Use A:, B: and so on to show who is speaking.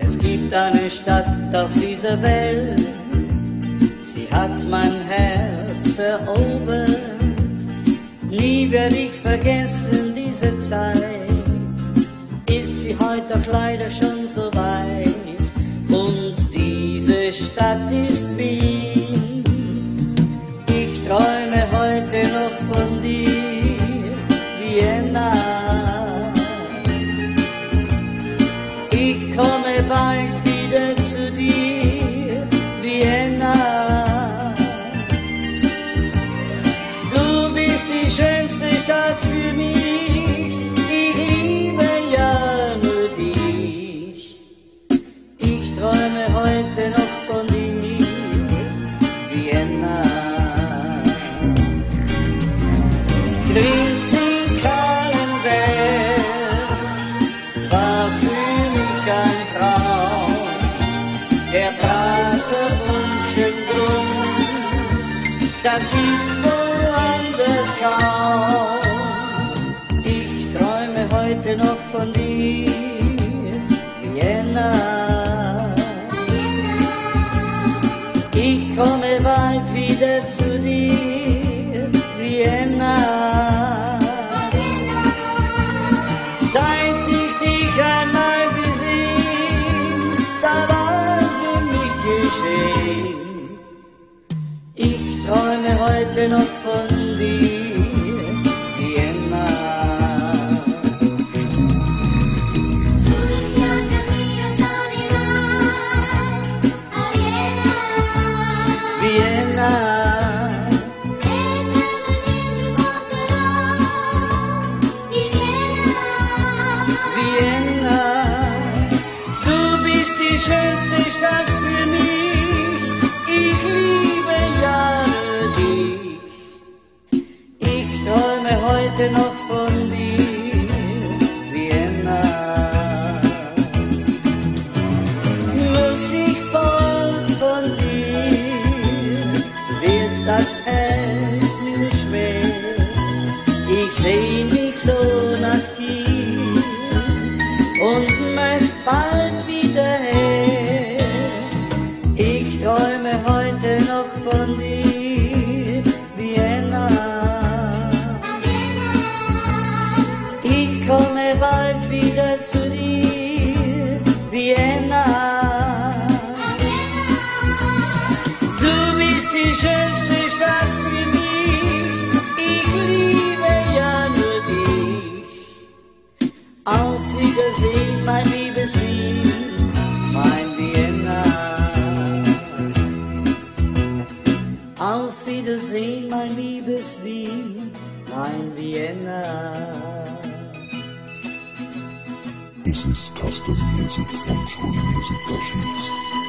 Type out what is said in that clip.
A: Es gibt eine Stadt auf dieser Welt, sie hat mein Herz erobert. Nie werde ich vergessen diese Zeit, ist sie heute auch leider schon so weit. Ich komme bald wieder zu dir, Vienna. Seit ich dich einmal gesehen, da war sie nicht geschehen. Ich träume heute noch von dir. Auf Wiedersehen, mein liebes Wien, mein Vienna.
B: This is custom music from School Music Archives.